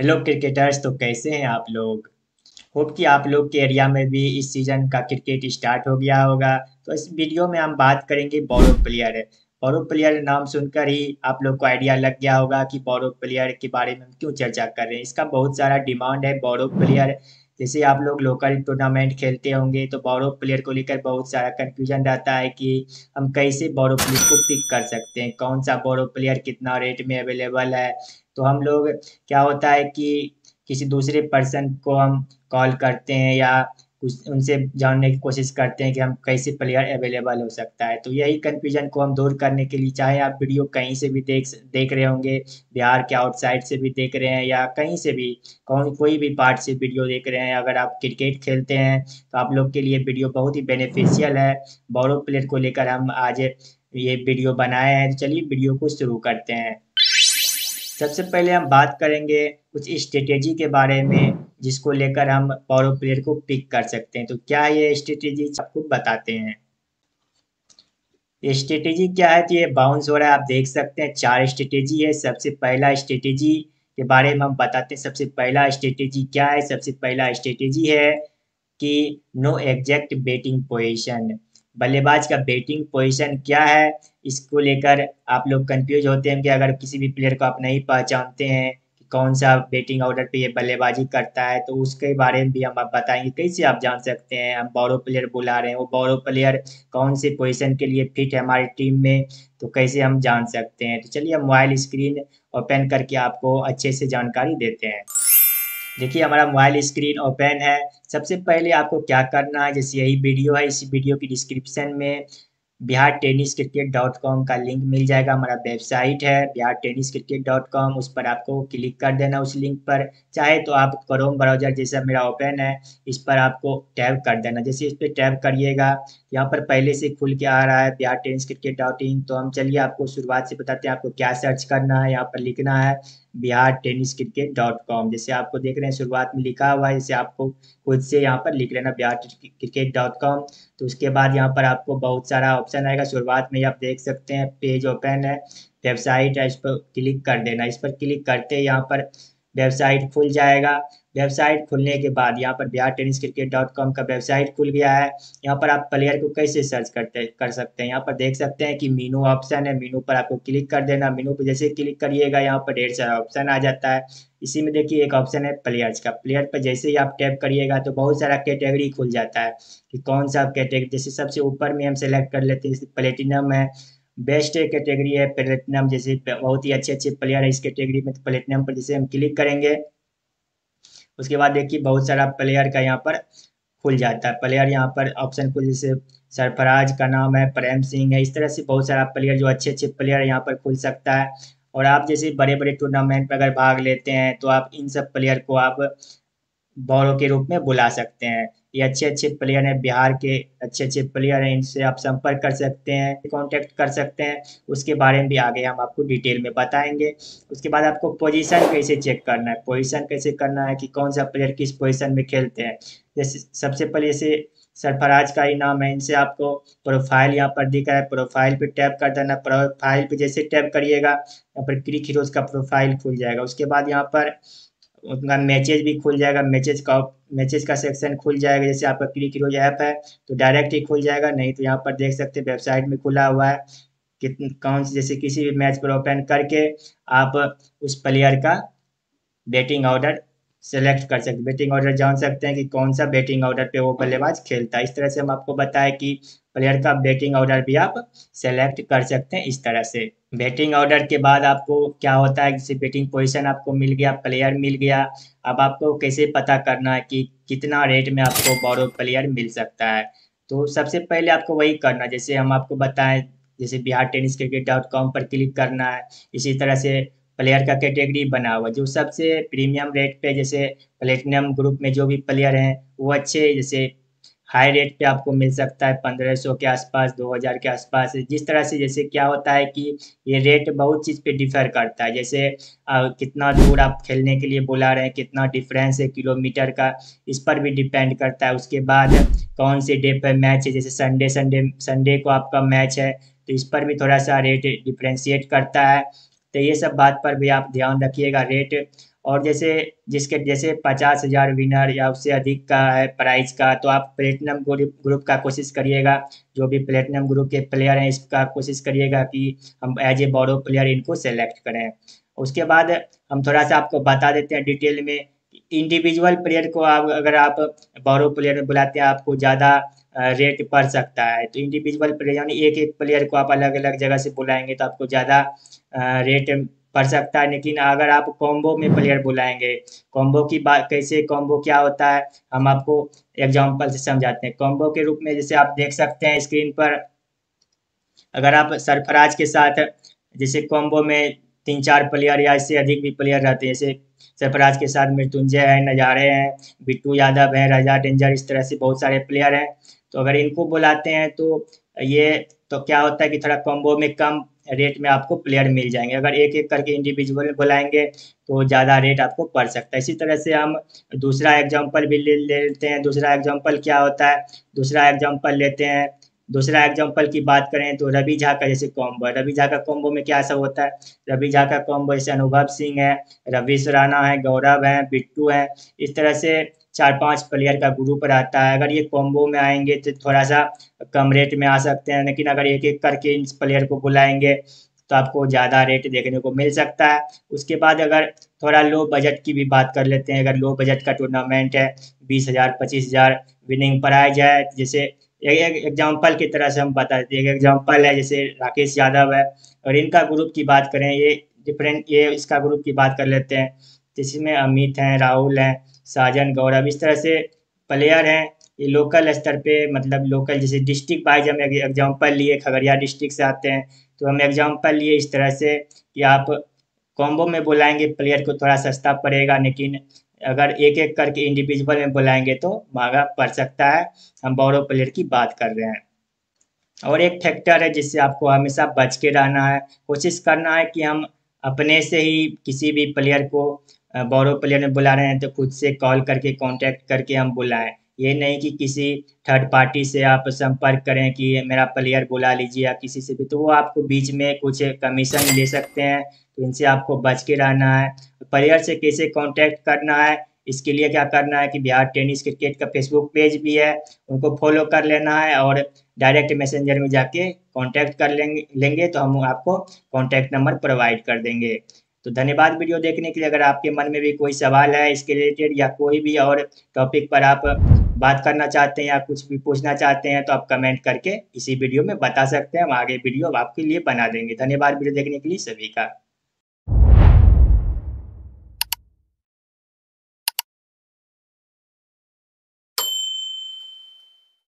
Hello cricketers तो कैसे हैं आप लोग? होप कि आप लोग के एरिया में भी इस सीज़न का क्रिकेट स्टार्ट हो गया होगा। तो इस वीडियो में हम बात करेंगे बॉरो प्लेयर। बॉरो प्लेयर नाम सुनकर ही आप लोग को आइडिया लग गया होगा कि बॉरो प्लेयर के बारे में हम क्यों चर्चा कर रहे हैं। इसका बहुत सारा डिमांड है बौरव प्लेयर। जैसे आप लोग लोकल टूर्नामेंट खेलते होंगे तो बॉरो प्लेयर को लेकर बहुत सारा कन्फ्यूज़न रहता है कि हम कैसे बॉरो प्लेयर को पिक कर सकते हैं? कौन सा बॉरो प्लेयर कितना रेट में अवेलेबल है? तो हम लोग, क्या होता है कि किसी दूसरे पर्सन को हम कॉल करते हैं या कुछ उनसे जानने की कोशिश करते हैं कि हम कैसे प्लेयर अवेलेबल हो सकता है। तो यही कन्फ्यूज़न को हम दूर करने के लिए चाहे आप वीडियो कहीं से भी देख देख रहे होंगे, बिहार के आउटसाइड से भी देख रहे हैं या कहीं से भी, कौन, कोई भी पार्ट से वीडियो देख रहे हैं। अगर आप क्रिकेट खेलते हैं तो आप लोग के लिए वीडियो बहुत ही बेनिफिशियल है। बॉरो प्लेयर को लेकर हम आज ये वीडियो बनाए हैं। तो चलिए वीडियो को शुरू करते हैं। सबसे पहले हम बात करेंगे कुछ स्ट्रेटेजी के बारे में। जिसको लेकर हम पावर प्लेयर को पिक कर सकते हैं। तो क्या ये स्ट्रेटेजी आपको बताते हैं? स्ट्रेटेजी क्या है? तो ये बाउंस हो रहा है, आप देख सकते हैं। चार स्ट्रेटेजी है। सबसे पहला स्ट्रेटेजी के बारे में हम बताते हैं। सबसे पहला स्ट्रेटेजी क्या है? सबसे पहला स्ट्रेटेजी है कि नो एग्जैक्ट बेटिंग पोजिशन बल्लेबाज का बेटिंग पोजीशन क्या है? इसको लेकर आप लोग कंफ्यूज होते हैं कि अगर किसी भी प्लेयर को आप नहीं पहचानते हैं कौन सा बैटिंग ऑर्डर पे ये बल्लेबाजी करता है तो उसके बारे में भी हम आप बताएँगे। कैसे आप जान सकते हैं? हम बॉरो प्लेयर बुला रहे हैं, वो बॉरो प्लेयर कौन से पोजिशन के लिए फिट है हमारी टीम में तो कैसे हम जान सकते हैं? तो चलिए हम मोबाइल स्क्रीन ओपन करके आपको अच्छे से जानकारी देते हैं। देखिए, हमारा मोबाइल स्क्रीन ओपन है। सबसे पहले आपको क्या करना है? जैसे यही वीडियो है, इसी वीडियो की डिस्क्रिप्शन में Bihar tennis cricket dot com का लिंक मिल जाएगा। हमारा वेबसाइट है Bihar tennis cricket dot com, उस पर आपको क्लिक कर देना उस लिंक पर। चाहे तो आप क्रोम ब्राउज़र जैसा मेरा ओपन है, इस पर आपको टैब कर देना। जैसे इस पर टैब करिएगा, यहाँ पर पहले से खुल के आ रहा है Bihar tennis cricket dot in. तो हम चलिए आपको शुरुआत से बताते हैं, आपको क्या सर्च करना है, यहाँ पर लिखना है। Bihar tennis cricket dot com, जैसे आपको देख रहे हैं शुरुआत में लिखा हुआ है, जैसे आपको खुद से यहाँ पर लिख लेना बिहार क्रिकेट डॉट कॉम तो उसके बाद यहाँ पर आपको बहुत सारा ऑप्शन आएगा। शुरुआत में आप देख सकते हैं पेज ओपन है वेबसाइट है, इस पर क्लिक कर देना। इस पर क्लिक करते यहाँ पर वेबसाइट खुल जाएगा। वेबसाइट खुलने के बाद, यहाँ पर Bihar tennis cricket dot com का वेबसाइट खुल गया है। यहाँ पर आप प्लेयर को कैसे सर्च करते, कर सकते हैं? यहाँ पर देख सकते हैं कि मीनू ऑप्शन है। मीनू पर आपको क्लिक कर देना। मीनू पर जैसे क्लिक करिएगा, यहाँ पर ढेर सारा ऑप्शन आ जाता है। इसी में देखिए, एक ऑप्शन है प्लेयर्स का। प्लेयर पर जैसे ही आप टैप करिएगा तो बहुत सारा कैटेगरी खुल जाता है कि कौन सा कैटेगरी, जैसे सबसे ऊपर में हम सेलेक्ट कर लेते हैं प्लेटिनम है। बेस्ट कैटेगरी है प्लेटिनम जैसे बहुत ही अच्छे अच्छे प्लेयर है इस कैटेगरी में तो प्लेटिनम पर जैसे हम क्लिक करेंगे उसके बाद देखिए बहुत सारा प्लेयर का यहाँ पर खुल जाता है। प्लेयर यहाँ पर ऑप्शन खुल, जैसे सरफराज का नाम है, प्रेम सिंह है, इस तरह से बहुत सारा प्लेयर जो अच्छे अच्छे प्लेयर यहाँ पर खुल सकता है। और आप जैसे बड़े बड़े टूर्नामेंट में अगर भाग लेते हैं तो आप इन सब प्लेयर को आप बॉलो के रूप में बुला सकते हैं। ये अच्छे अच्छे प्लेयर हैं बिहार के अच्छे अच्छे प्लेयर हैं, इनसे आप संपर्क कर सकते हैं कांटेक्ट कर सकते हैं। उसके बारे में भी आगे हम आपको डिटेल में बताएँगे। उसके बाद आपको पोजीशन कैसे चेक करना है? पोजीशन कैसे करना है कि कौन सा प्लेयर किस पोजीशन में खेलते हैं? जैसे सबसे पहले जैसे सरफराज का ही नाम है। इनसे आपको प्रोफ़ाइल यहाँ पर दिख रहा है। प्रोफ़ाइल पे टैप कर देना। प्रोफ़ाइल पे जैसे टैप करिएगा, यहाँ पर क्रिक हीरोज का प्रोफ़ाइल खुल जाएगा। उसके बाद यहाँ पर उनका मैचेज भी खुल जाएगा मैचेज का मैचेज का सेक्शन खुल जाएगा, जैसे आपका क्लिक हीरो ऐप है तो डायरेक्ट ही खुल जाएगा, नहीं तो यहाँ पर देख सकते हैं वेबसाइट में खुला हुआ है। कितने कौन से, जैसे किसी भी मैच पर ओपन करके आप उस प्लेयर का बैटिंग ऑर्डर सेलेक्ट कर सकते बैटिंग ऑर्डर जान सकते हैं कि कौन सा बैटिंग ऑर्डर पे वो बल्लेबाज खेलता है। इस तरह से हम आपको बताएँ कि प्लेयर का बैटिंग ऑर्डर भी आप सेलेक्ट कर सकते हैं इस तरह से। बैटिंग ऑर्डर के बाद आपको क्या होता है? जैसे बैटिंग पोजीशन आपको मिल गया प्लेयर मिल गया। अब आपको कैसे पता करना है कि कितना रेट में आपको बोरो प्लेयर मिल सकता है? तो सबसे पहले आपको वही करना जैसे हम आपको बताएँ, जैसे Bihar tennis cricket dot com पर क्लिक करना है। इसी तरह से प्लेयर का कैटेगरी बना हुआ जो सबसे प्रीमियम रेट पे जैसे प्लेटिनम ग्रुप में जो भी प्लेयर हैं, वो अच्छे जैसे हाई रेट पे आपको मिल सकता है पंद्रह सौ के आसपास दो हज़ार के आसपास। जिस तरह से जैसे क्या होता है कि ये रेट बहुत चीज़ पे डिफर करता है। जैसे आ, कितना दूर आप खेलने के लिए बुला रहे हैं कितना डिफरेंस है किलोमीटर का इस पर भी डिपेंड करता है। उसके बाद कौन से डे पर मैच है जैसे संडे संडे संडे को आपका मैच है तो इस पर भी थोड़ा सा रेट डिफ्रेंशिएट करता है। तो ये सब बात पर भी आप ध्यान रखिएगा। रेट और जैसे, जिसके, जैसे पचास हज़ार विनर या उससे अधिक का है प्राइज का तो आप प्लेटिनम ग्रुप का कोशिश करिएगा। जो भी प्लेटिनम ग्रुप के प्लेयर हैं, इसका कोशिश करिएगा कि हम एज ए बॉरो प्लेयर इनको सेलेक्ट करें। उसके बाद हम थोड़ा सा आपको बता देते हैं डिटेल में इंडिविजुअल प्लेयर को आप, अगर आप बॉरो प्लेयर में बुलाते हैं, आपको ज़्यादा रेट पड़ सकता है। तो इंडिविजुअल प्लेयर यानी एक एक प्लेयर को आप अलग अलग जगह से बुलाएँगे तो आपको ज़्यादा रेट पड़ सकता है। लेकिन अगर आप कॉम्बो में प्लेयर बुलाएँगे कॉम्बो की बात कैसे कॉम्बो क्या होता है, हम आपको एग्जांपल से समझाते हैं। कॉम्बो के रूप में जैसे आप देख सकते हैं स्क्रीन पर, अगर आप सरफराज के साथ, जैसे कॉम्बो में तीन चार प्लेयर या इससे अधिक भी प्लेयर रहते हैं, जैसे सरफराज के साथ मृत्युंजय है, नज़ारे हैं, बिट्टू यादव है, राजा डेंजर, इस तरह से बहुत सारे प्लेयर हैं। तो अगर इनको बुलाते हैं तो ये तो क्या होता है कि थोड़ा कॉम्बो में कम रेट में आपको प्लेयर मिल जाएँगे। अगर एक एक करके इंडिविजुअल बुलाएँगे तो ज़्यादा रेट आपको पड़ सकता है। इसी तरह से हम दूसरा एग्ज़ाम्पल भी ले लेते हैं। दूसरा एग्ज़ाम्पल क्या होता है? दूसरा एग्ज़ाम्पल लेते हैं। दूसरा एग्ज़ाम्पल की बात करें तो रवि झा का जैसे कॉम्बो है। रवि झा का कॉम्बो में क्या सब होता है? रवि झा का कॉम्बो जैसे अनुभव सिंह है रवि सुराना है, गौरव है, बिट्टू है। इस तरह से चार पाँच प्लेयर का ग्रुप रहता है। अगर ये कॉम्बो में आएँगे तो थोड़ा सा कम रेट में आ सकते हैं, लेकिन अगर एक एक करके इन प्लेयर को बुलाएँगे तो आपको ज़्यादा रेट देखने को मिल सकता है। उसके बाद अगर थोड़ा लो बजट की भी बात कर लेते हैं, अगर लो बजट का टूर्नामेंट है, बीस हज़ार, पच्चीस हज़ार विनिंग प्राइज है, जैसे एक एग्ज़ाम्पल की तरह से हम बता देते हैं। एग्ज़ाम्पल है, जैसे राकेश यादव है, और इनका ग्रुप की बात करें, ये डिफरेंट ये इसका ग्रुप की बात कर लेते हैं। जिसमें अमित हैं, राहुल हैं साजन गौरव इस तरह से प्लेयर हैं, ये लोकल स्तर पे मतलब लोकल जैसे डिस्ट्रिक्ट वाइज हम एग्ज़ाम्पल लिए, खगड़िया डिस्ट्रिक्ट से आते हैं तो हम एग्ज़ाम्पल लिए इस तरह से कि आप कॉम्बो में बुलाएँगे प्लेयर को थोड़ा सस्ता पड़ेगा, लेकिन अगर एक एक करके इंडिविजुअल में बुलाएँगे तो महँगा पड़ सकता है। हम बोरो प्लेयर की बात कर रहे हैं। और एक फैक्टर है जिससे आपको हमेशा बच के रहना है, कोशिश करना है कि हम अपने से ही किसी भी प्लेयर को बोरो प्लेयर में बुला रहे हैं तो खुद से कॉल करके कांटेक्ट करके हम बुलाएँ। ये नहीं कि किसी थर्ड पार्टी से आप संपर्क करें कि मेरा प्लेयर बुला लीजिए या किसी से भी। तो वो आपको बीच में कुछ कमीशन ले सकते हैं तो इनसे आपको बच के रहना है। प्लेयर से कैसे कांटेक्ट करना है, इसके लिए क्या करना है कि बिहार टेनिस क्रिकेट का फेसबुक पेज भी है, उनको फॉलो कर लेना है और डायरेक्ट मैसेंजर में जाके कांटेक्ट कर लेंगे लेंगे तो हम आपको कांटेक्ट नंबर प्रोवाइड कर देंगे। तो धन्यवाद वीडियो देखने के लिए। अगर आपके मन में भी कोई सवाल है इसके रिलेटेड या कोई भी और टॉपिक पर आप बात करना चाहते हैं या कुछ भी पूछना चाहते हैं तो आप कमेंट करके इसी वीडियो में बता सकते हैं। हम आगे वीडियो आपके लिए बना देंगे। धन्यवाद वीडियो देखने के लिए सभी का।